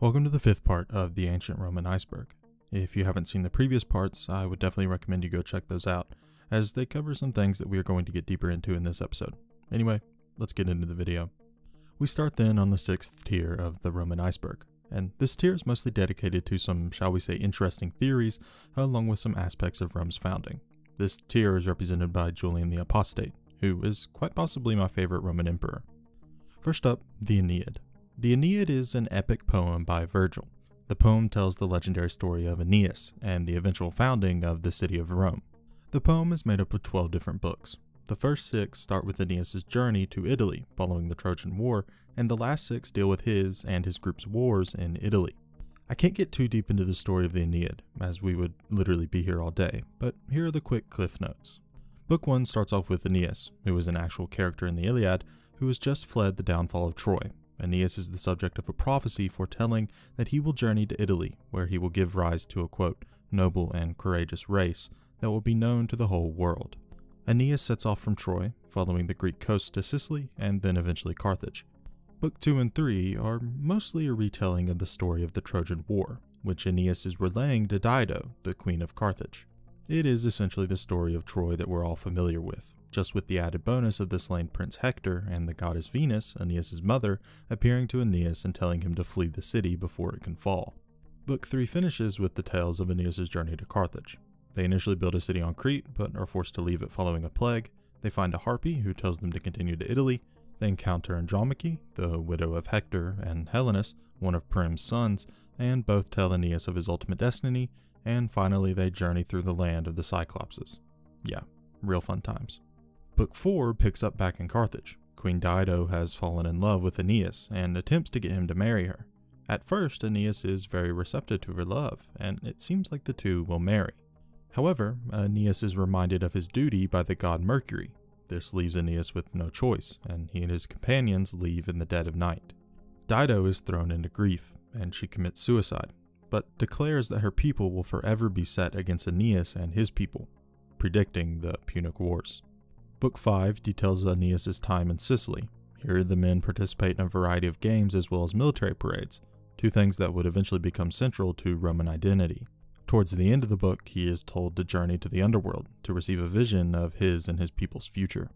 Welcome to the fifth part of the Ancient Roman Iceberg. If you haven't seen the previous parts, I would definitely recommend you go check those out, as they cover some things that we are going to get deeper into in this episode. Anyway, let's get into the video. We start then on the sixth tier of the Roman iceberg, and this tier is mostly dedicated to some, shall we say, interesting theories, along with some aspects of Rome's founding. This tier is represented by Julian the Apostate, who is quite possibly my favorite Roman emperor. First up, the Aeneid. The Aeneid is an epic poem by Virgil. The poem tells the legendary story of Aeneas and the eventual founding of the city of Rome. The poem is made up of 12 different books. The first six start with Aeneas' journey to Italy following the Trojan War, and the last six deal with his and his group's wars in Italy. I can't get too deep into the story of the Aeneid, as we would literally be here all day, but here are the quick cliff notes. Book 1 starts off with Aeneas, who is an actual character in the Iliad, who has just fled the downfall of Troy. Aeneas is the subject of a prophecy foretelling that he will journey to Italy, where he will give rise to a quote, noble and courageous race that will be known to the whole world. Aeneas sets off from Troy, following the Greek coast to Sicily and then eventually Carthage. Book 2 and 3 are mostly a retelling of the story of the Trojan War, which Aeneas is relaying to Dido, the queen of Carthage. It is essentially the story of Troy that we're all familiar with, just with the added bonus of the slain prince Hector and the goddess Venus, Aeneas' mother, appearing to Aeneas and telling him to flee the city before it can fall. Book 3 finishes with the tales of Aeneas' journey to Carthage. They initially build a city on Crete, but are forced to leave it following a plague. They find a harpy who tells them to continue to Italy. They encounter Andromache, the widow of Hector, and Helenus, one of Priam's sons, and both tell Aeneas of his ultimate destiny, and finally they journey through the land of the Cyclopses. Yeah, real fun times. Book 4 picks up back in Carthage. Queen Dido has fallen in love with Aeneas and attempts to get him to marry her. At first, Aeneas is very receptive to her love, and it seems like the two will marry. However, Aeneas is reminded of his duty by the god Mercury. This leaves Aeneas with no choice, and he and his companions leave in the dead of night. Dido is thrown into grief, and she commits suicide, but declares that her people will forever be set against Aeneas and his people, predicting the Punic Wars. Book 5 details Aeneas' time in Sicily. Here, the men participate in a variety of games as well as military parades, two things that would eventually become central to Roman identity. Towards the end of the book, he is told to journey to the underworld to receive a vision of his and his people's future.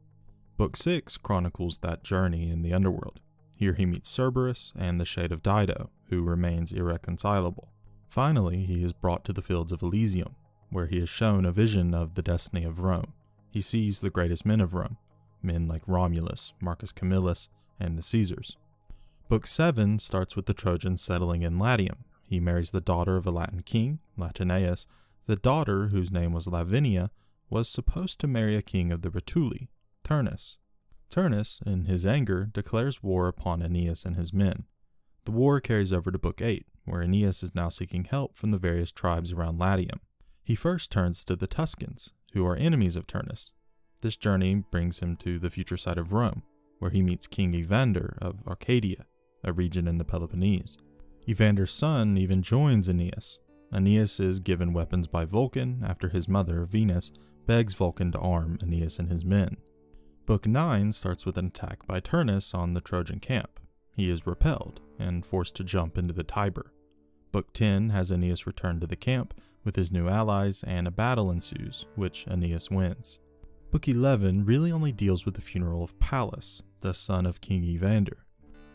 Book 6 chronicles that journey in the underworld. Here he meets Cerberus and the Shade of Dido, who remains irreconcilable. Finally, he is brought to the fields of Elysium, where he is shown a vision of the destiny of Rome. He sees the greatest men of Rome, men like Romulus, Marcus Camillus, and the Caesars. Book 7 starts with the Trojans settling in Latium. He marries the daughter of a Latin king, Latinus. The daughter, whose name was Lavinia, was supposed to marry a king of the Rutuli, Turnus. Turnus, in his anger, declares war upon Aeneas and his men. The war carries over to Book 8, where Aeneas is now seeking help from the various tribes around Latium. He first turns to the Tuscans, who are enemies of Turnus. This journey brings him to the future site of Rome, where he meets King Evander of Arcadia, a region in the Peloponnese. Evander's son even joins Aeneas. Aeneas is given weapons by Vulcan after his mother, Venus, begs Vulcan to arm Aeneas and his men. Book 9 starts with an attack by Turnus on the Trojan camp. He is repelled and forced to jump into the Tiber. Book 10 has Aeneas return to the camp with his new allies, and a battle ensues, which Aeneas wins. Book 11 really only deals with the funeral of Pallas, the son of King Evander.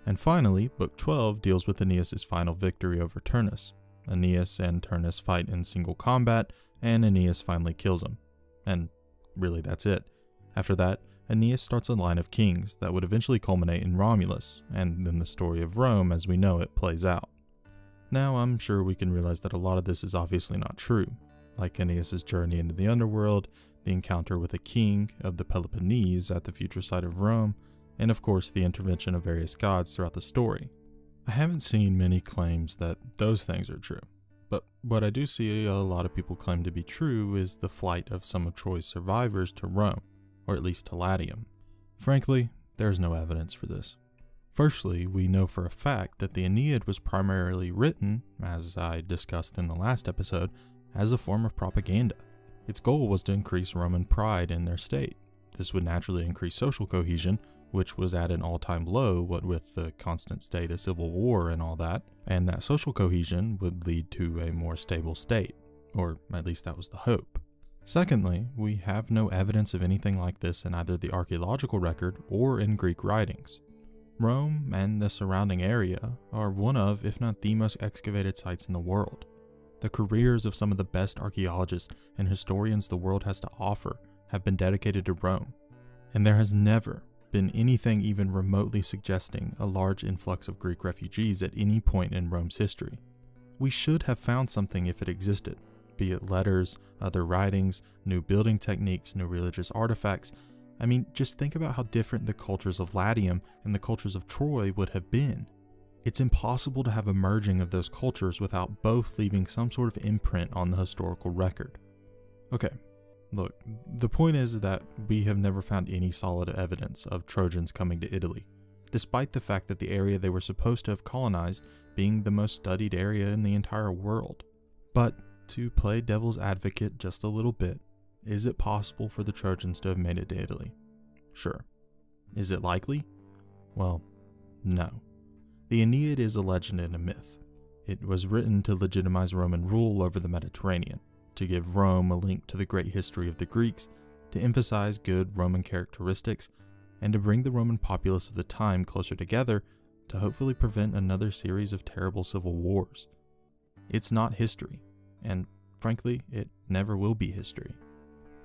And finally, Book 12 deals with Aeneas' final victory over Turnus. Aeneas and Turnus fight in single combat, and Aeneas finally kills him. And really, that's it. After that, Aeneas starts a line of kings that would eventually culminate in Romulus, and then the story of Rome as we know it plays out. Now, I'm sure we can realize that a lot of this is obviously not true, like Aeneas' journey into the underworld, the encounter with a king of the Peloponnese at the future site of Rome, and of course the intervention of various gods throughout the story. I haven't seen many claims that those things are true, but what I do see a lot of people claim to be true is the flight of some of Troy's survivors to Rome, or at least to Latium. Frankly, there's no evidence for this. Firstly, we know for a fact that the Aeneid was primarily written, as I discussed in the last episode, as a form of propaganda. Its goal was to increase Roman pride in their state. This would naturally increase social cohesion, which was at an all time low, what with the constant state of civil war and all that, and that social cohesion would lead to a more stable state, or at least that was the hope. Secondly, we have no evidence of anything like this in either the archaeological record or in Greek writings. Rome and the surrounding area are one of, if not the most excavated sites in the world. The careers of some of the best archaeologists and historians the world has to offer have been dedicated to Rome, and there has never been anything even remotely suggesting a large influx of Greek refugees at any point in Rome's history. We should have found something if it existed, be it letters, other writings, new building techniques, new religious artifacts. I mean, just think about how different the cultures of Latium and the cultures of Troy would have been. It's impossible to have a merging of those cultures without both leaving some sort of imprint on the historical record. Okay, look, the point is that we have never found any solid evidence of Trojans coming to Italy, despite the fact that the area they were supposed to have colonized being the most studied area in the entire world. But to play devil's advocate just a little bit, is it possible for the Trojans to have made it to Italy? Sure. Is it likely? Well, no. The Aeneid is a legend and a myth. It was written to legitimize Roman rule over the Mediterranean, to give Rome a link to the great history of the Greeks, to emphasize good Roman characteristics, and to bring the Roman populace of the time closer together to hopefully prevent another series of terrible civil wars. It's not history, and frankly, it never will be history.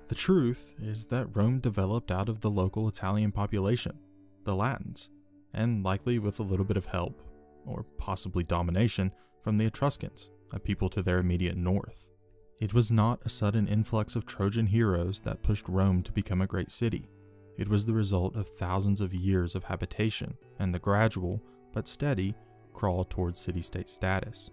The truth is that Rome developed out of the local Italian population, the Latins, and likely with a little bit of help, or possibly domination, from the Etruscans, a people to their immediate north. It was not a sudden influx of Trojan heroes that pushed Rome to become a great city. It was the result of thousands of years of habitation and the gradual, but steady, crawl towards city state status.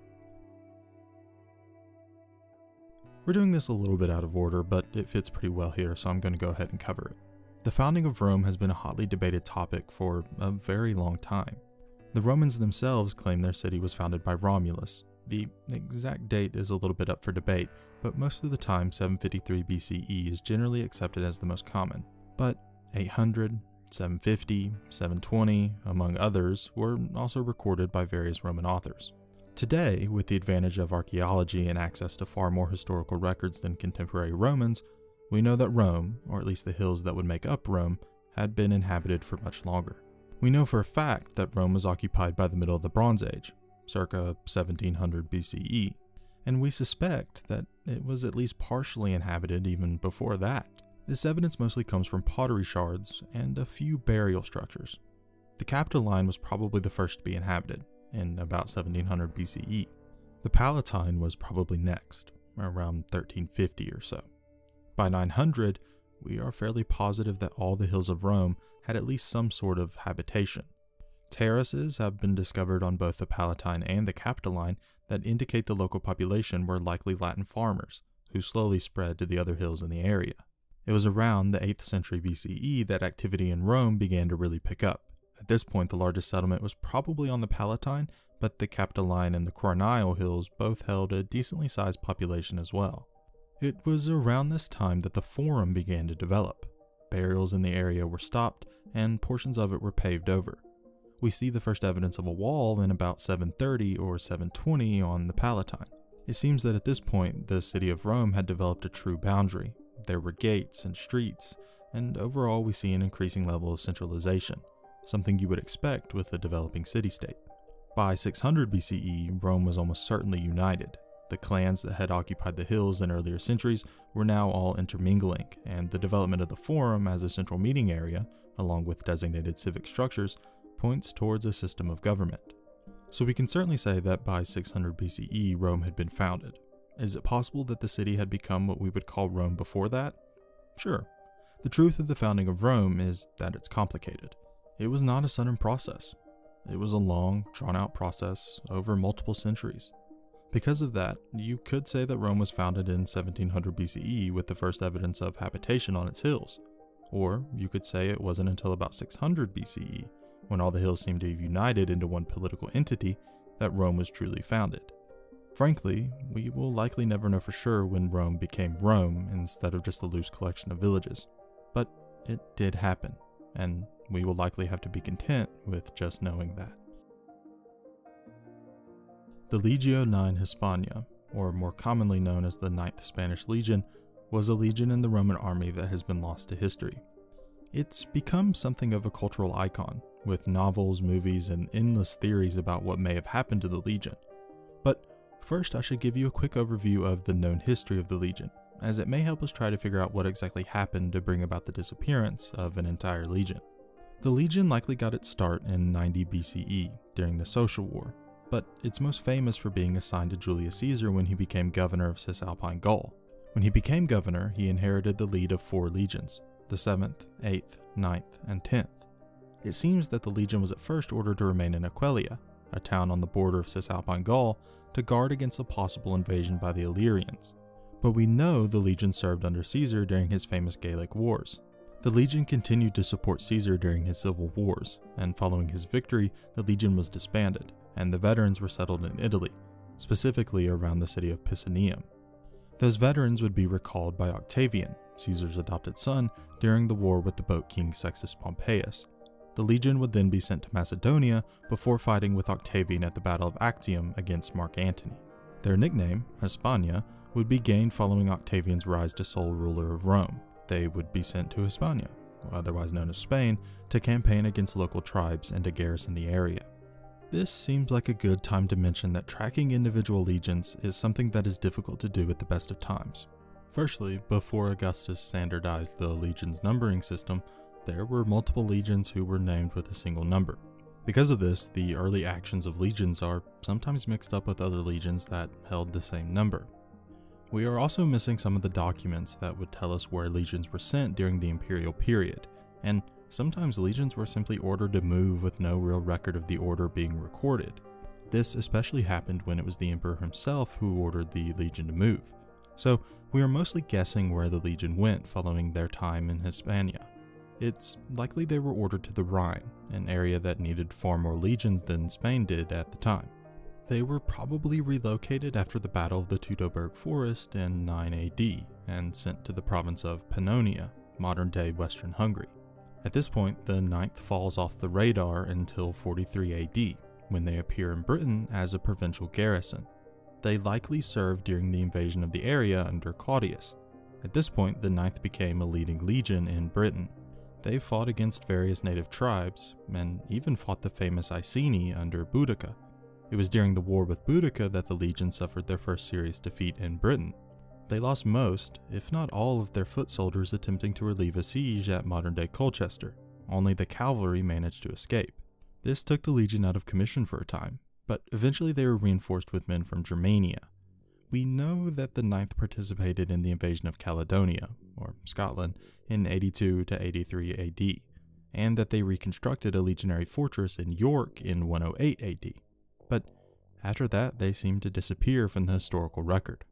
We're doing this a little bit out of order, but it fits pretty well here, so I'm going to go ahead and cover it. The founding of Rome has been a hotly debated topic for a very long time. The Romans themselves claim their city was founded by Romulus. The exact date is a little bit up for debate, but most of the time 753 BCE is generally accepted as the most common. But 800, 750, 720, among others, were also recorded by various Roman authors. Today, with the advantage of archaeology and access to far more historical records than contemporary Romans, we know that Rome, or at least the hills that would make up Rome, had been inhabited for much longer. We know for a fact that Rome was occupied by the middle of the Bronze Age, circa 1700 BCE, and we suspect that it was at least partially inhabited even before that. This evidence mostly comes from pottery shards and a few burial structures. The Capitoline was probably the first to be inhabited, in about 1700 BCE. The Palatine was probably next, around 1350 or so. By 900, we are fairly positive that all the hills of Rome had at least some sort of habitation. Terraces have been discovered on both the Palatine and the Capitoline that indicate the local population were likely Latin farmers, who slowly spread to the other hills in the area. It was around the 8th century BCE that activity in Rome began to really pick up. At this point, the largest settlement was probably on the Palatine, but the Capitoline and the Quirinal Hills both held a decently sized population as well. It was around this time that the Forum began to develop. Burials in the area were stopped, and portions of it were paved over. We see the first evidence of a wall in about 730 or 720 on the Palatine. It seems that at this point, the city of Rome had developed a true boundary. There were gates and streets, and overall, we see an increasing level of centralization something you would expect with a developing city state. By 600 BCE, Rome was almost certainly united. The clans that had occupied the hills in earlier centuries were now all intermingling, and the development of the Forum as a central meeting area, along with designated civic structures, points towards a system of government. So we can certainly say that by 600 BCE, Rome had been founded. Is it possible that the city had become what we would call Rome before that? Sure. The truth of the founding of Rome is that it's complicated. It was not a sudden process. It was a long, drawn out process over multiple centuries. Because of that, you could say that Rome was founded in 1700 BCE with the first evidence of habitation on its hills. Or you could say it wasn't until about 600 BCE, when all the hills seemed to have united into one political entity, that Rome was truly founded. Frankly, we will likely never know for sure when Rome became Rome instead of just a loose collection of villages. But it did happen, and we will likely have to be content with just knowing that. The Legio IX Hispania, or more commonly known as the Ninth Spanish Legion, was a legion in the Roman army that has been lost to history. It's become something of a cultural icon, with novels, movies, and endless theories about what may have happened to the legion. But first, I should give you a quick overview of the known history of the legion, as it may help us try to figure out what exactly happened to bring about the disappearance of an entire legion. The legion likely got its start in 90 BCE during the Social War, but it's most famous for being assigned to Julius Caesar when he became governor of Cisalpine Gaul. When he became governor, he inherited the lead of four legions the 7th, 8th, 9th, and 10th. It seems that the legion was at first ordered to remain in Aquileia, a town on the border of Cisalpine Gaul, to guard against a possible invasion by the Illyrians. But we know the legion served under Caesar during his famous Gallic Wars. The legion continued to support Caesar during his civil wars, and following his victory, the legion was disbanded, and the veterans were settled in Italy, specifically around the city of Picenum. Those veterans would be recalled by Octavian, Caesar's adopted son, during the war with the boat king Sextus Pompeius. The legion would then be sent to Macedonia before fighting with Octavian at the Battle of Actium against Mark Antony. Their nickname, Hispania, would be gained following Octavian's rise to sole ruler of Rome. They would be sent to Hispania, otherwise known as Spain, to campaign against local tribes and to garrison the area. This seems like a good time to mention that tracking individual legions is something that is difficult to do at the best of times. Firstly, before Augustus standardized the legion's numbering system, there were multiple legions who were named with a single number. Because of this, the early actions of legions are sometimes mixed up with other legions that held the same number. We are also missing some of the documents that would tell us where legions were sent during the imperial period, and Sometimes legions were simply ordered to move with no real record of the order being recorded. This especially happened when it was the emperor himself who ordered the legion to move. So we are mostly guessing where the legion went following their time in Hispania. It's likely they were ordered to the Rhine, an area that needed far more legions than Spain did at the time. They were probably relocated after the Battle of the Teutoburg Forest in 9 AD and sent to the province of Pannonia, modern day Western Hungary. At this point, the Ninth falls off the radar until 43 AD, when they appear in Britain as a provincial garrison. They likely served during the invasion of the area under Claudius. At this point, the Ninth became a leading legion in Britain. They fought against various native tribes, and even fought the famous Iceni under Boudicca. It was during the war with Boudicca that the legion suffered their first serious defeat in Britain, they lost most, if not all, of their foot soldiers attempting to relieve a siege at modern day Colchester. Only the cavalry managed to escape. This took the legion out of commission for a time, but eventually they were reinforced with men from Germania. We know that the Ninth participated in the invasion of Caledonia, or Scotland, in 82 to 83 AD, and that they reconstructed a legionary fortress in York in 108 AD. But after that, they seemed to disappear from the historical record.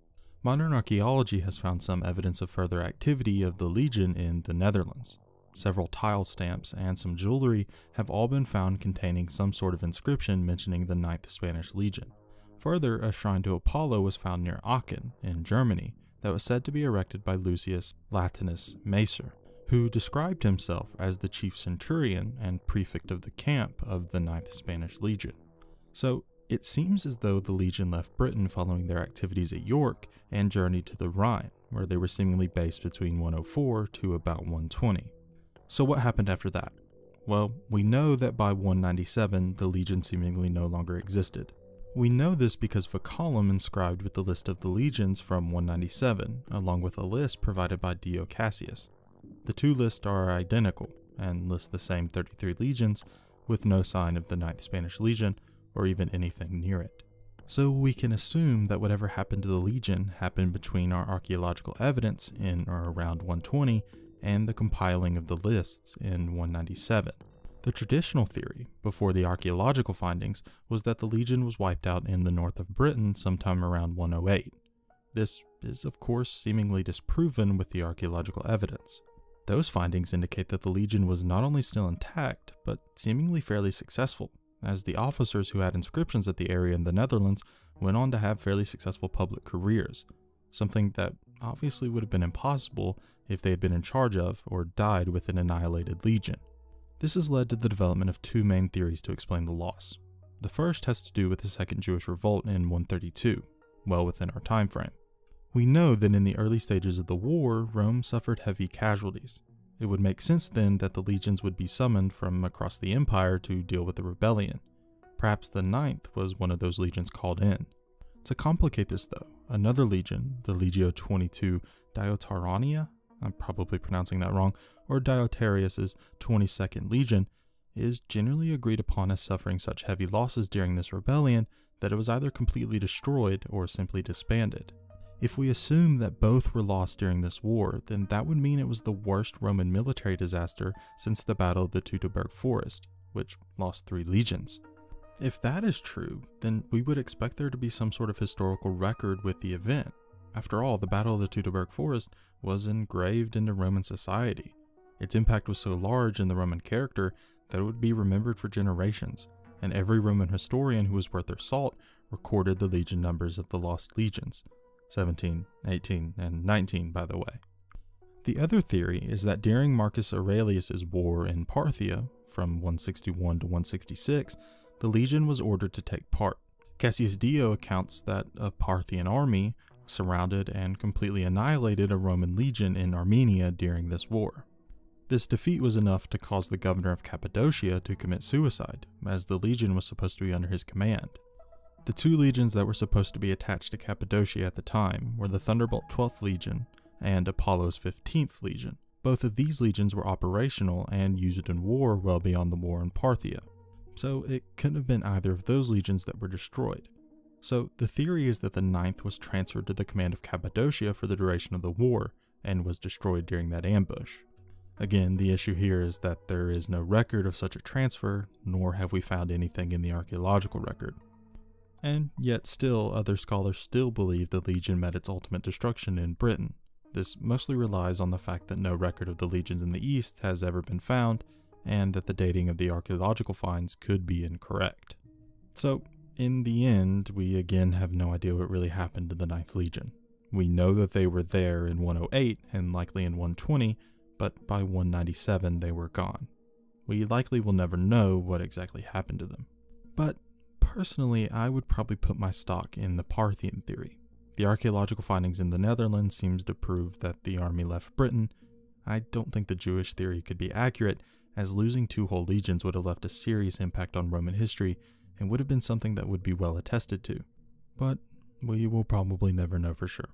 Modern archaeology has found some evidence of further activity of the Legion in the Netherlands. Several tile stamps and some jewelry have all been found containing some sort of inscription mentioning the Ninth Spanish Legion. Further, a shrine to Apollo was found near Aachen, in Germany, that was said to be erected by Lucius Latinus Macer, who described himself as the chief centurion and prefect of the camp of the Ninth Spanish Legion. So, it seems as though the Legion left Britain following their activities at York and journeyed to the Rhine, where they were seemingly based between 104 to about 120. So, what happened after that? Well, we know that by 197, the Legion seemingly no longer existed. We know this because of a column inscribed with the list of the legions from 197, along with a list provided by Dio Cassius. The two lists are identical and list the same 33 legions, with no sign of the 9th Spanish Legion or even anything near it. So we can assume that whatever happened to the Legion happened between our archaeological evidence in or around 120 and the compiling of the lists in 197. The traditional theory, before the archaeological findings, was that the Legion was wiped out in the north of Britain sometime around 108. This is, of course, seemingly disproven with the archaeological evidence. Those findings indicate that the Legion was not only still intact, but seemingly fairly successful as the officers who had inscriptions at the area in the Netherlands went on to have fairly successful public careers, something that obviously would have been impossible if they had been in charge of or died with an annihilated legion. This has led to the development of two main theories to explain the loss. The first has to do with the Second Jewish Revolt in 132, well within our time frame. We know that in the early stages of the war, Rome suffered heavy casualties. It would make sense then that the legions would be summoned from across the empire to deal with the rebellion. Perhaps the ninth was one of those legions called in. To complicate this though, another legion, the Legio 22 Deiotariana, I'm probably pronouncing that wrong, or Diotarius's 22nd Legion, is generally agreed upon as suffering such heavy losses during this rebellion that it was either completely destroyed or simply disbanded. If we assume that both were lost during this war, then that would mean it was the worst Roman military disaster since the Battle of the Teutoburg Forest, which lost three legions. If that is true, then we would expect there to be some sort of historical record with the event. After all, the Battle of the Teutoburg Forest was engraved into Roman society. Its impact was so large in the Roman character that it would be remembered for generations, and every Roman historian who was worth their salt recorded the legion numbers of the lost legions 17, 18, and 19, by the way. The other theory is that during Marcus Aurelius's war in Parthia, from 161 to 166, the legion was ordered to take part. Cassius Dio accounts that a Parthian army surrounded and completely annihilated a Roman legion in Armenia during this war. This defeat was enough to cause the governor of Cappadocia to commit suicide, as the legion was supposed to be under his command. The two legions that were supposed to be attached to Cappadocia at the time were the Thunderbolt 12th Legion and Apollo's 15th Legion. Both of these legions were operational and used in war well beyond the war in Parthia, so it couldn't have been either of those legions that were destroyed. So the theory is that the 9th was transferred to the command of Cappadocia for the duration of the war and was destroyed during that ambush. Again, the issue here is that there is no record of such a transfer, nor have we found anything in the archaeological record. And yet still, other scholars still believe the legion met its ultimate destruction in Britain. This mostly relies on the fact that no record of the legions in the east has ever been found, and that the dating of the archaeological finds could be incorrect. So, in the end, we again have no idea what really happened to the Ninth Legion. We know that they were there in 108 and likely in 120, but by 197 they were gone. We likely will never know what exactly happened to them. But personally, I would probably put my stock in the Parthian theory. The archaeological findings in the Netherlands seems to prove that the army left Britain. I don't think the Jewish theory could be accurate, as losing two whole legions would have left a serious impact on Roman history and would have been something that would be well attested to. But we will probably never know for sure.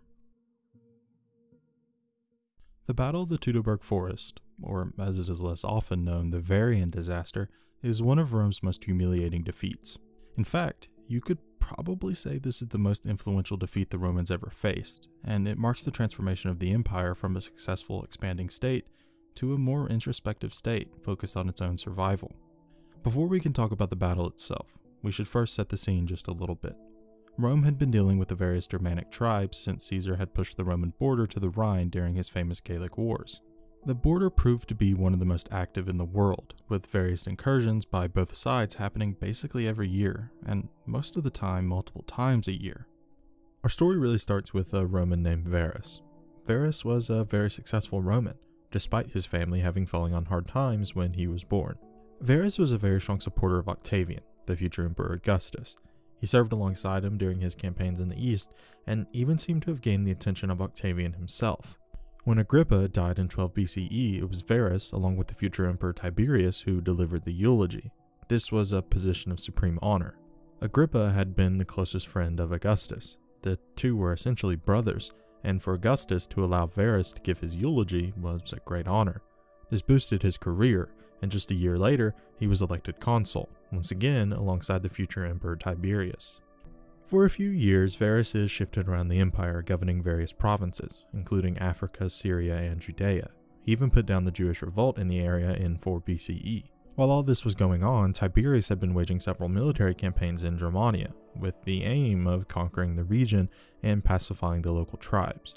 The Battle of the Teutoburg Forest, or as it is less often known, the Varian disaster, is one of Rome's most humiliating defeats. In fact, you could probably say this is the most influential defeat the Romans ever faced, and it marks the transformation of the empire from a successful expanding state to a more introspective state focused on its own survival. Before we can talk about the battle itself, we should first set the scene just a little bit. Rome had been dealing with the various Germanic tribes since Caesar had pushed the Roman border to the Rhine during his famous Gallic Wars. The border proved to be one of the most active in the world, with various incursions by both sides happening basically every year, and most of the time multiple times a year. Our story really starts with a Roman named Varus. Varus was a very successful Roman, despite his family having fallen on hard times when he was born. Varus was a very strong supporter of Octavian, the future Emperor Augustus. He served alongside him during his campaigns in the east, and even seemed to have gained the attention of Octavian himself. When Agrippa died in 12 BCE, it was Varus, along with the future Emperor Tiberius, who delivered the eulogy. This was a position of supreme honor. Agrippa had been the closest friend of Augustus. The two were essentially brothers, and for Augustus to allow Varus to give his eulogy was a great honor. This boosted his career, and just a year later, he was elected consul, once again alongside the future Emperor Tiberius. For a few years, Varus shifted around the empire, governing various provinces, including Africa, Syria, and Judea. He even put down the Jewish revolt in the area in 4 BCE. While all this was going on, Tiberius had been waging several military campaigns in Germania, with the aim of conquering the region and pacifying the local tribes.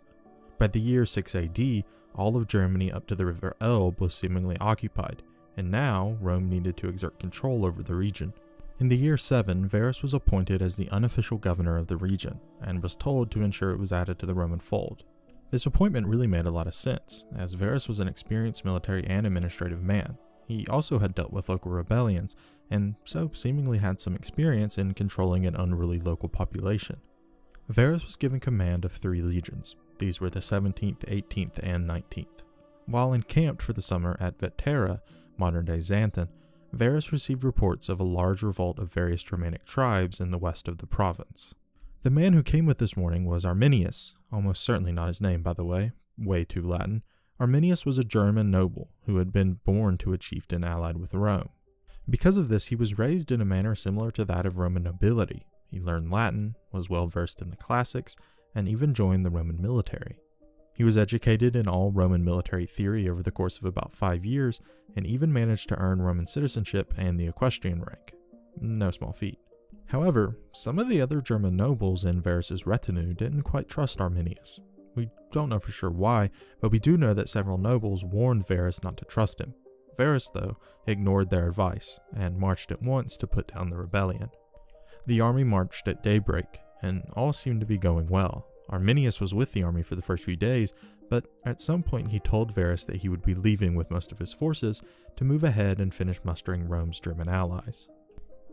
By the year 6 AD, all of Germany up to the river Elbe was seemingly occupied, and now Rome needed to exert control over the region. In the year 7, Varus was appointed as the unofficial governor of the region, and was told to ensure it was added to the Roman fold. This appointment really made a lot of sense, as Varus was an experienced military and administrative man, he also had dealt with local rebellions, and so seemingly had some experience in controlling an unruly local population. Varus was given command of three legions. These were the 17th, 18th, and 19th. While encamped for the summer at Vetera, modern day Xanten, Varus received reports of a large revolt of various Germanic tribes in the west of the province. The man who came with this warning was Arminius, almost certainly not his name, by the way, way too Latin. Arminius was a German noble who had been born to a chieftain allied with Rome. Because of this, he was raised in a manner similar to that of Roman nobility. He learned Latin, was well versed in the classics, and even joined the Roman military. He was educated in all Roman military theory over the course of about five years, and even managed to earn Roman citizenship and the equestrian rank. No small feat. However, some of the other German nobles in Varus's retinue didn't quite trust Arminius. We don't know for sure why, but we do know that several nobles warned Varus not to trust him. Varus, though, ignored their advice and marched at once to put down the rebellion. The army marched at daybreak, and all seemed to be going well. Arminius was with the army for the first few days, but at some point he told Varus that he would be leaving with most of his forces to move ahead and finish mustering Rome's German allies.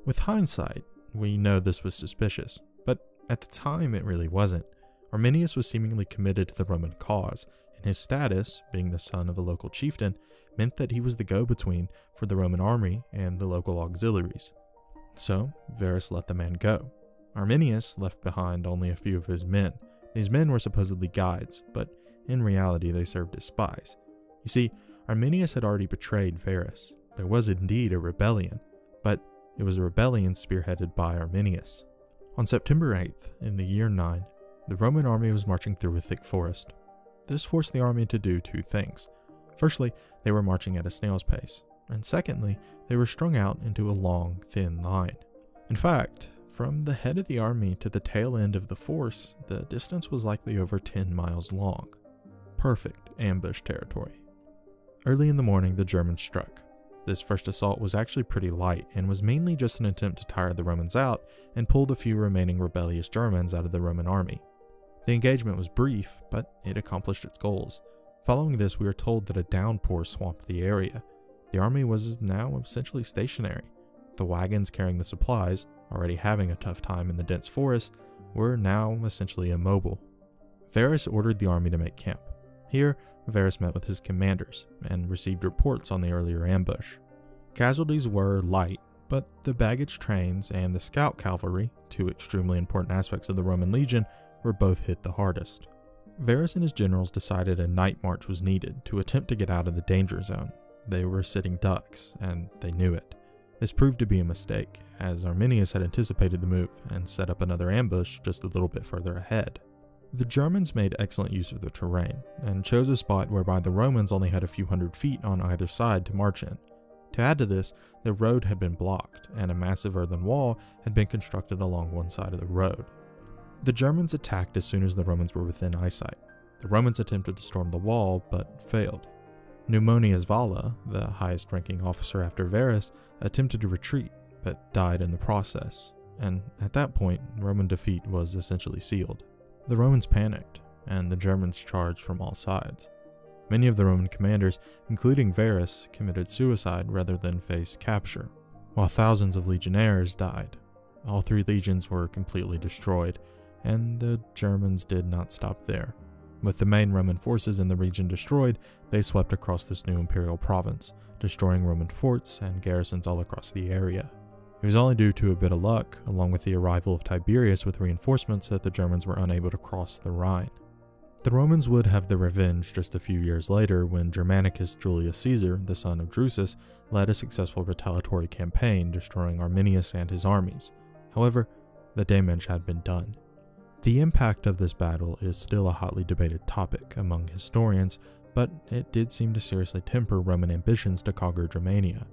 With hindsight, we know this was suspicious, but at the time it really wasn't. Arminius was seemingly committed to the Roman cause, and his status, being the son of a local chieftain, meant that he was the go between for the Roman army and the local auxiliaries. So, Varus let the man go. Arminius left behind only a few of his men. These men were supposedly guides, but in reality they served as spies. You see, Arminius had already betrayed Varus. There was indeed a rebellion, but it was a rebellion spearheaded by Arminius. On September 8th, in the year 9, the Roman army was marching through a thick forest. This forced the army to do two things. Firstly, they were marching at a snail's pace, and secondly, they were strung out into a long, thin line. In fact, from the head of the army to the tail end of the force, the distance was likely over 10 miles long. Perfect ambush territory. Early in the morning, the Germans struck. This first assault was actually pretty light and was mainly just an attempt to tire the Romans out and pull the few remaining rebellious Germans out of the Roman army. The engagement was brief, but it accomplished its goals. Following this, we are told that a downpour swamped the area. The army was now essentially stationary. The wagons carrying the supplies, already having a tough time in the dense forest, were now essentially immobile. Varus ordered the army to make camp. Here, Varus met with his commanders and received reports on the earlier ambush. Casualties were light, but the baggage trains and the scout cavalry, two extremely important aspects of the Roman legion, were both hit the hardest. Varus and his generals decided a night march was needed to attempt to get out of the danger zone. They were sitting ducks, and they knew it. This proved to be a mistake, as Arminius had anticipated the move and set up another ambush just a little bit further ahead. The Germans made excellent use of the terrain, and chose a spot whereby the Romans only had a few hundred feet on either side to march in. To add to this, the road had been blocked, and a massive earthen wall had been constructed along one side of the road. The Germans attacked as soon as the Romans were within eyesight. The Romans attempted to storm the wall, but failed. Numonius Vala, the highest ranking officer after Varus, attempted to retreat, but died in the process, and at that point, Roman defeat was essentially sealed. The Romans panicked, and the Germans charged from all sides. Many of the Roman commanders, including Varus, committed suicide rather than face capture, while thousands of legionnaires died. All three legions were completely destroyed, and the Germans did not stop there. With the main Roman forces in the region destroyed, they swept across this new imperial province, destroying Roman forts and garrisons all across the area. It was only due to a bit of luck, along with the arrival of Tiberius with reinforcements, that the Germans were unable to cross the Rhine. The Romans would have their revenge just a few years later when Germanicus Julius Caesar, the son of Drusus, led a successful retaliatory campaign destroying Arminius and his armies. However, the damage had been done. The impact of this battle is still a hotly debated topic among historians, but it did seem to seriously temper Roman ambitions to conquer Germania.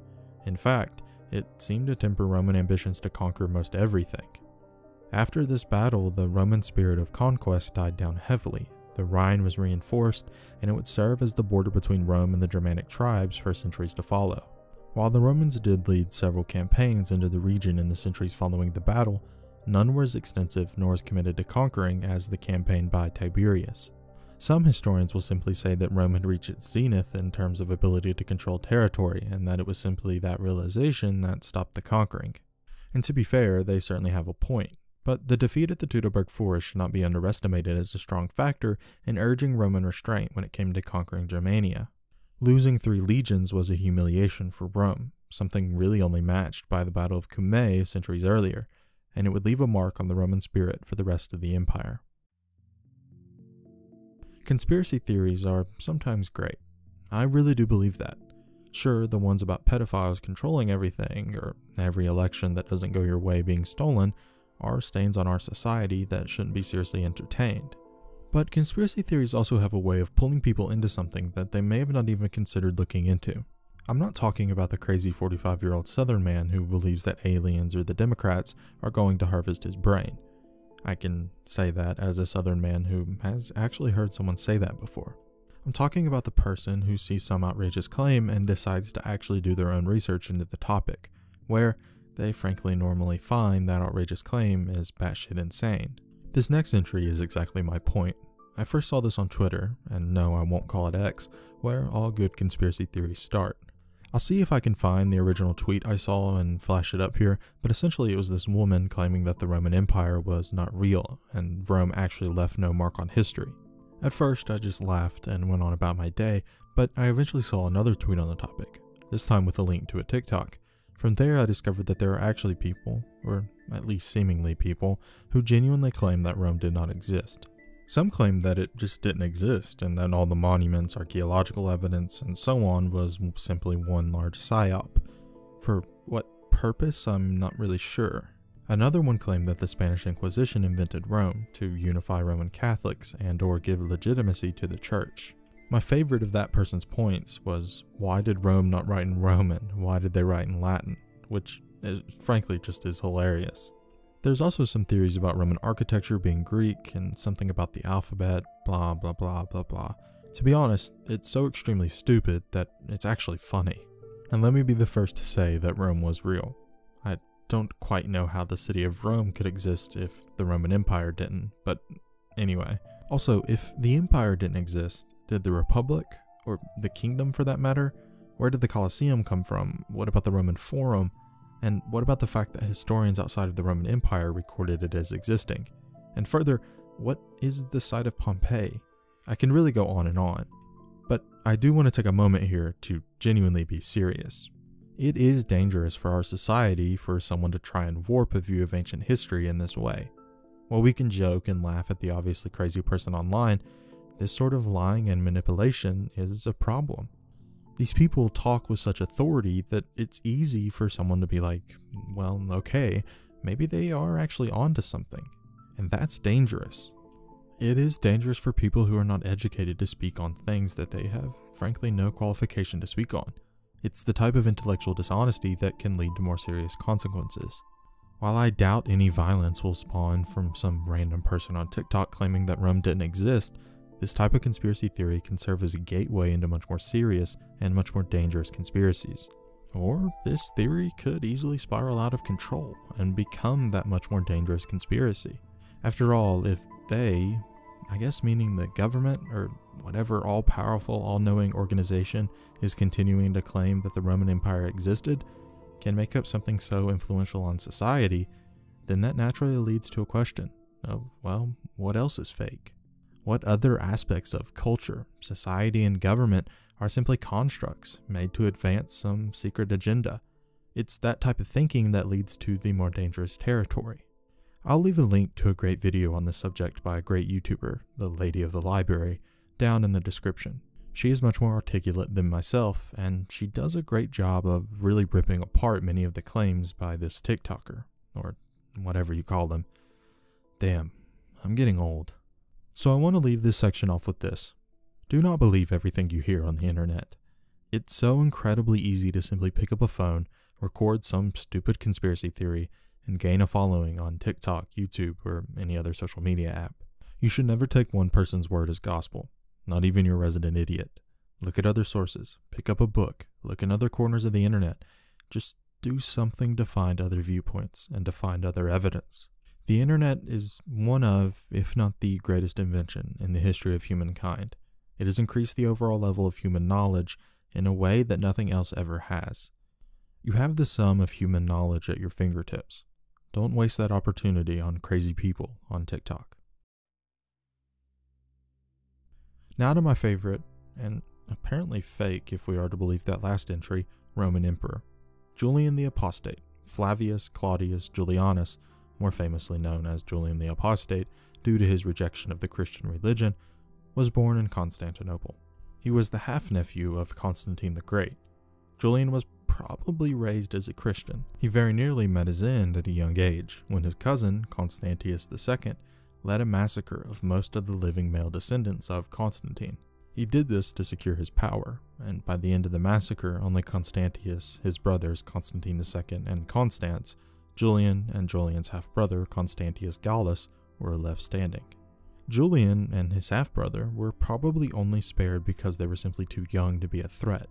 In fact, it seemed to temper Roman ambitions to conquer most everything. After this battle, the Roman spirit of conquest died down heavily. The Rhine was reinforced, and it would serve as the border between Rome and the Germanic tribes for centuries to follow. While the Romans did lead several campaigns into the region in the centuries following the battle, None were as extensive nor as committed to conquering as the campaign by Tiberius. Some historians will simply say that Rome had reached its zenith in terms of ability to control territory, and that it was simply that realization that stopped the conquering. And to be fair, they certainly have a point. But the defeat at the Teutoburg Forest should not be underestimated as a strong factor in urging Roman restraint when it came to conquering Germania. Losing three legions was a humiliation for Rome, something really only matched by the Battle of Cumae centuries earlier, and it would leave a mark on the Roman spirit for the rest of the empire. Conspiracy theories are sometimes great. I really do believe that. Sure, the ones about pedophiles controlling everything, or every election that doesn't go your way being stolen, are stains on our society that shouldn't be seriously entertained. But conspiracy theories also have a way of pulling people into something that they may have not even considered looking into. I'm not talking about the crazy 45 year old Southern man who believes that aliens or the Democrats are going to harvest his brain. I can say that as a Southern man who has actually heard someone say that before. I'm talking about the person who sees some outrageous claim and decides to actually do their own research into the topic, where they frankly normally find that outrageous claim is batshit insane. This next entry is exactly my point. I first saw this on Twitter, and no, I won't call it X, where all good conspiracy theories start. I'll see if I can find the original tweet I saw and flash it up here, but essentially it was this woman claiming that the Roman Empire was not real and Rome actually left no mark on history. At first, I just laughed and went on about my day, but I eventually saw another tweet on the topic, this time with a link to a TikTok. From there, I discovered that there are actually people, or at least seemingly people, who genuinely claim that Rome did not exist. Some claim that it just didn't exist and that all the monuments, archaeological evidence, and so on was simply one large psyop. For what purpose, I'm not really sure. Another one claimed that the Spanish Inquisition invented Rome to unify Roman Catholics and or give legitimacy to the church. My favorite of that person's points was why did Rome not write in Roman? Why did they write in Latin? Which is, frankly just is hilarious. There's also some theories about Roman architecture being Greek and something about the alphabet, blah blah blah blah blah. To be honest, it's so extremely stupid that it's actually funny. And let me be the first to say that Rome was real. I don't quite know how the city of Rome could exist if the Roman Empire didn't, but anyway. Also, if the empire didn't exist, did the Republic, or the kingdom for that matter, where did the Colosseum come from? What about the Roman Forum? And what about the fact that historians outside of the Roman Empire recorded it as existing? And further, what is the site of Pompeii? I can really go on and on. But I do want to take a moment here to genuinely be serious. It is dangerous for our society for someone to try and warp a view of ancient history in this way. While we can joke and laugh at the obviously crazy person online, this sort of lying and manipulation is a problem. These people talk with such authority that it's easy for someone to be like, well, okay, maybe they are actually onto something. And that's dangerous. It is dangerous for people who are not educated to speak on things that they have, frankly, no qualification to speak on. It's the type of intellectual dishonesty that can lead to more serious consequences. While I doubt any violence will spawn from some random person on TikTok claiming that Rome didn't exist, this type of conspiracy theory can serve as a gateway into much more serious and much more dangerous conspiracies. Or this theory could easily spiral out of control and become that much more dangerous conspiracy. After all, if they, I guess meaning the government or whatever all powerful, all knowing organization is continuing to claim that the Roman Empire existed, can make up something so influential on society, then that naturally leads to a question of, well, what else is fake? What other aspects of culture, society, and government are simply constructs made to advance some secret agenda? It's that type of thinking that leads to the more dangerous territory. I'll leave a link to a great video on this subject by a great YouTuber, the Lady of the Library, down in the description. She is much more articulate than myself, and she does a great job of really ripping apart many of the claims by this TikToker, or whatever you call them. Damn, I'm getting old. So I want to leave this section off with this. Do not believe everything you hear on the internet. It's so incredibly easy to simply pick up a phone, record some stupid conspiracy theory, and gain a following on TikTok, YouTube, or any other social media app. You should never take one person's word as gospel, not even your resident idiot. Look at other sources, pick up a book, look in other corners of the internet. Just do something to find other viewpoints and to find other evidence. The internet is one of, if not the greatest invention in the history of humankind. It has increased the overall level of human knowledge in a way that nothing else ever has. You have the sum of human knowledge at your fingertips. Don't waste that opportunity on crazy people on TikTok. Now to my favorite, and apparently fake if we are to believe that last entry, Roman Emperor. Julian the Apostate, Flavius Claudius Julianus, more famously known as Julian the Apostate due to his rejection of the Christian religion, was born in Constantinople. He was the half nephew of Constantine the Great. Julian was probably raised as a Christian. He very nearly met his end at a young age when his cousin, Constantius II, led a massacre of most of the living male descendants of Constantine. He did this to secure his power, and by the end of the massacre, only Constantius, his brothers Constantine II and Constans, Julian, and Julian's half brother Constantius Gallus were left standing. Julian and his half brother were probably only spared because they were simply too young to be a threat.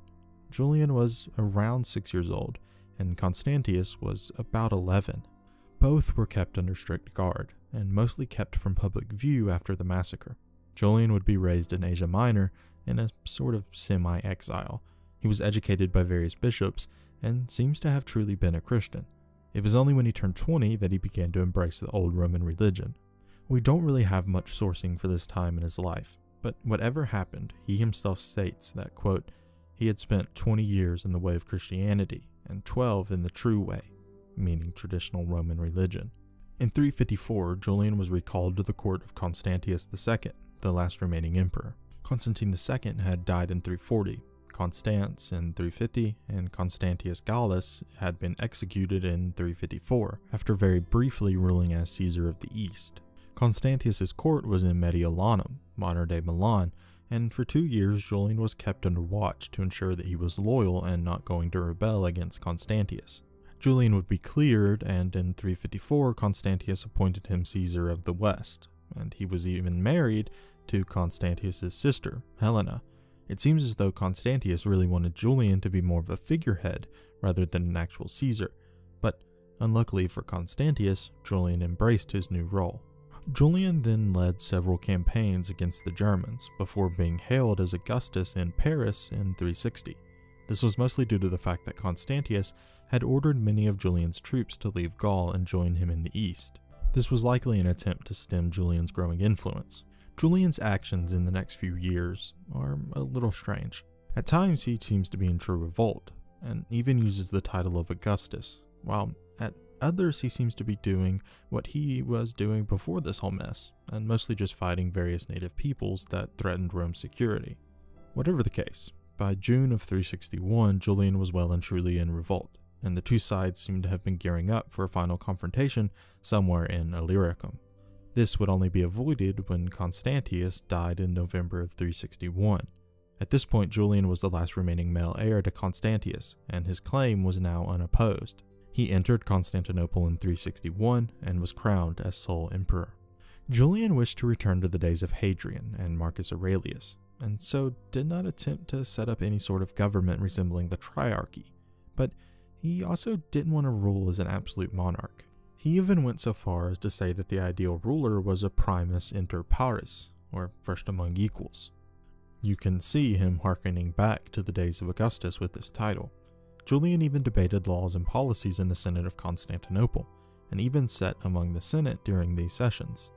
Julian was around six years old, and Constantius was about 11. Both were kept under strict guard, and mostly kept from public view after the massacre. Julian would be raised in Asia Minor in a sort of semi exile. He was educated by various bishops and seems to have truly been a Christian. It was only when he turned 20 that he began to embrace the old Roman religion. We don't really have much sourcing for this time in his life, but whatever happened, he himself states that, quote, he had spent 20 years in the way of Christianity and 12 in the true way, meaning traditional Roman religion. In 354, Julian was recalled to the court of Constantius II, the last remaining emperor. Constantine II had died in 340, Constans in 350, and Constantius Gallus had been executed in 354, after very briefly ruling as Caesar of the East. Constantius's court was in Mediolanum, modern-day Milan, and for two years Julian was kept under watch to ensure that he was loyal and not going to rebel against Constantius. Julian would be cleared, and in 354 Constantius appointed him Caesar of the West, and he was even married to Constantius's sister, Helena. It seems as though Constantius really wanted Julian to be more of a figurehead rather than an actual Caesar, but unluckily for Constantius, Julian embraced his new role. Julian then led several campaigns against the Germans before being hailed as Augustus in Paris in 360. This was mostly due to the fact that Constantius had ordered many of Julian's troops to leave Gaul and join him in the east. This was likely an attempt to stem Julian's growing influence. Julian's actions in the next few years are a little strange. At times, he seems to be in true revolt, and even uses the title of Augustus, while at others he seems to be doing what he was doing before this whole mess, and mostly just fighting various native peoples that threatened Rome's security. Whatever the case, by June of 361, Julian was well and truly in revolt, and the two sides seem to have been gearing up for a final confrontation somewhere in Illyricum. This would only be avoided when Constantius died in November of 361. At this point, Julian was the last remaining male heir to Constantius, and his claim was now unopposed. He entered Constantinople in 361 and was crowned as sole emperor. Julian wished to return to the days of Hadrian and Marcus Aurelius, and so did not attempt to set up any sort of government resembling the Tetrarchy, but he also didn't want to rule as an absolute monarch. He even went so far as to say that the ideal ruler was a primus inter pares, or first among equals. You can see him hearkening back to the days of Augustus with this title. Julian even debated laws and policies in the Senate of Constantinople, and even sat among the Senate during these sessions.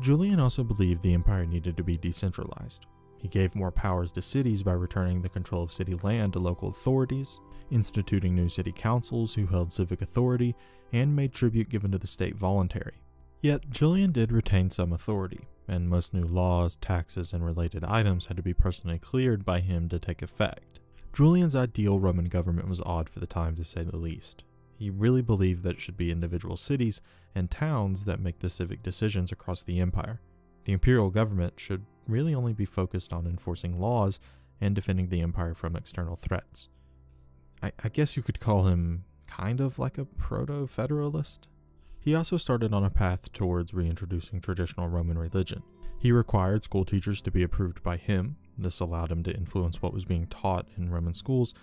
Julian also believed the empire needed to be decentralized. He gave more powers to cities by returning the control of city land to local authorities, instituting new city councils who held civic authority, and made tribute given to the state voluntary. Yet, Julian did retain some authority, and most new laws, taxes, and related items had to be personally cleared by him to take effect. Julian's ideal Roman government was odd for the time to say the least. He really believed that it should be individual cities and towns that make the civic decisions across the empire. The imperial government should really only be focused on enforcing laws and defending the empire from external threats. I, I guess you could call him kind of like a proto federalist. He also started on a path towards reintroducing traditional Roman religion. He required school teachers to be approved by him. This allowed him to influence what was being taught in Roman schools.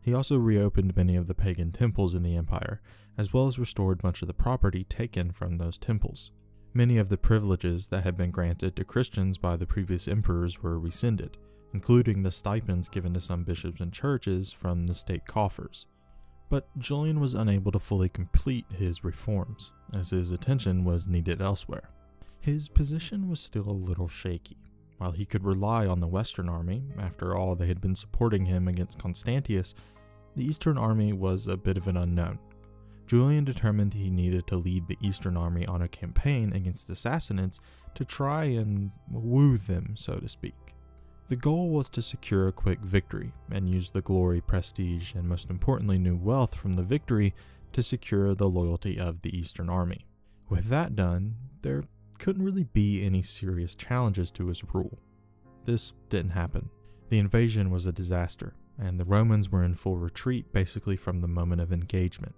He also reopened many of the pagan temples in the empire, as well as restored much of the property taken from those temples. Many of the privileges that had been granted to Christians by the previous emperors were rescinded, including the stipends given to some bishops and churches from the state coffers. But Julian was unable to fully complete his reforms, as his attention was needed elsewhere. His position was still a little shaky. While he could rely on the Western army, after all, they had been supporting him against Constantius, the Eastern army was a bit of an unknown. Julian determined he needed to lead the Eastern army on a campaign against the Sassanids to try and woo them, so to speak. The goal was to secure a quick victory and use the glory, prestige, and most importantly, new wealth from the victory to secure the loyalty of the Eastern army. With that done, there couldn't really be any serious challenges to his rule. This didn't happen. The invasion was a disaster, and the Romans were in full retreat basically from the moment of engagement.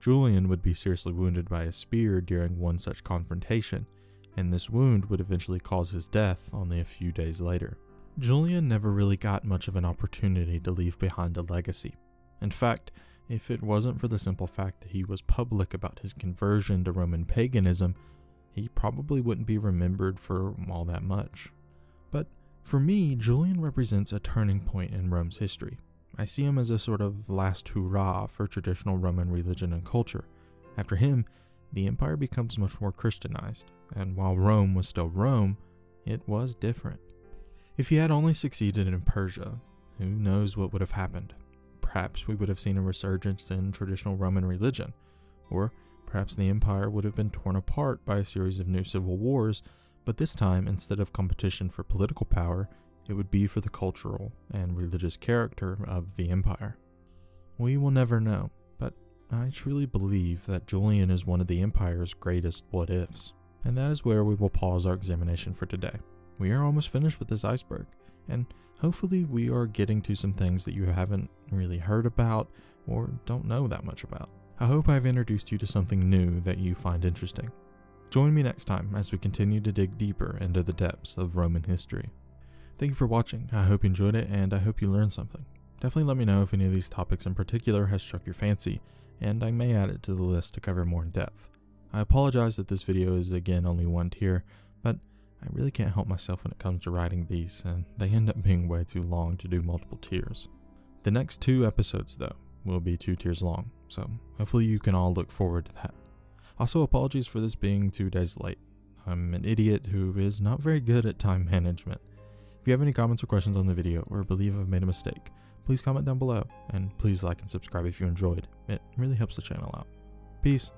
Julian would be seriously wounded by a spear during one such confrontation, and this wound would eventually cause his death only a few days later. Julian never really got much of an opportunity to leave behind a legacy. In fact, if it wasn't for the simple fact that he was public about his conversion to Roman paganism, he probably wouldn't be remembered for all that much. But for me, Julian represents a turning point in Rome's history. I see him as a sort of last hurrah for traditional Roman religion and culture. After him, the empire becomes much more Christianized, and while Rome was still Rome, it was different. If he had only succeeded in Persia, who knows what would have happened? Perhaps we would have seen a resurgence in traditional Roman religion, or perhaps the empire would have been torn apart by a series of new civil wars, but this time, instead of competition for political power, it would be for the cultural and religious character of the empire. We will never know, but I truly believe that Julian is one of the empire's greatest what ifs. And that is where we will pause our examination for today. We are almost finished with this iceberg, and hopefully, we are getting to some things that you haven't really heard about or don't know that much about. I hope I've introduced you to something new that you find interesting. Join me next time as we continue to dig deeper into the depths of Roman history. Thank you for watching. I hope you enjoyed it and I hope you learned something. Definitely let me know if any of these topics in particular has struck your fancy, and I may add it to the list to cover more in depth. I apologize that this video is again only one tier, but I really can't help myself when it comes to writing these, and they end up being way too long to do multiple tiers. The next two episodes, though, will be two tiers long, so hopefully you can all look forward to that. Also, apologies for this being two days late. I'm an idiot who is not very good at time management. If you have any comments or questions on the video or believe I've made a mistake, please comment down below, and please like and subscribe if you enjoyed. It really helps the channel out. Peace.